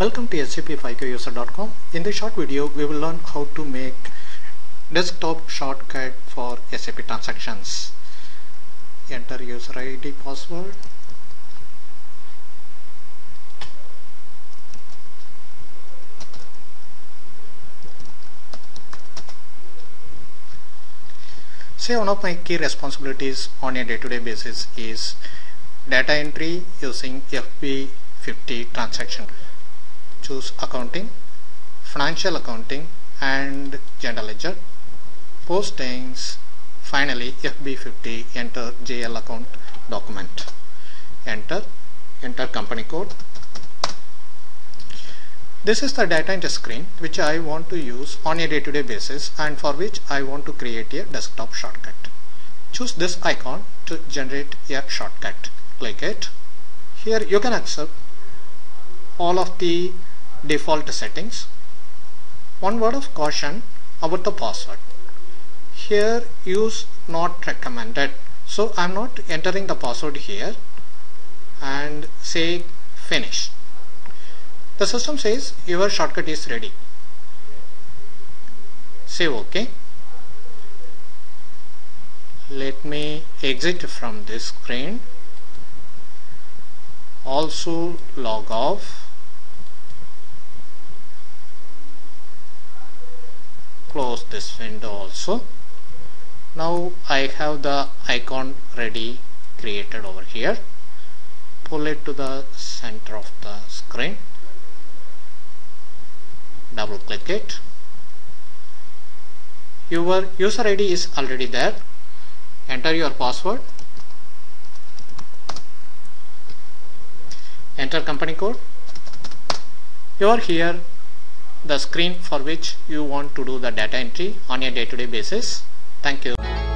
Welcome to scp5kuser.com. In this short video, we will learn how to make desktop shortcut for SAP transactions. Enter user ID password. Say one of my key responsibilities on a day-to-day -day basis is data entry using FB50 transaction. Choose accounting, financial accounting and general ledger. Postings, finally FB50 enter G/L account document. Enter, enter company code. This is the data entry screen which I want to use on a day-to-day -day basis and for which I want to create a desktop shortcut. Choose this icon to generate a shortcut. Click it. Here you can accept all of the default settings. One word of caution about the password. Here use not recommended. So I'm not entering the password here and say finish. The system says your shortcut is ready. Say OK. Let me exit from this screen. Also log off. Close this window also. Now I have the icon ready created over here. Pull it to the center of the screen. Double click it. Your user ID is already there. Enter your password. Enter company code. You are here the screen for which you want to do the data entry on a day-to-day -day basis. Thank you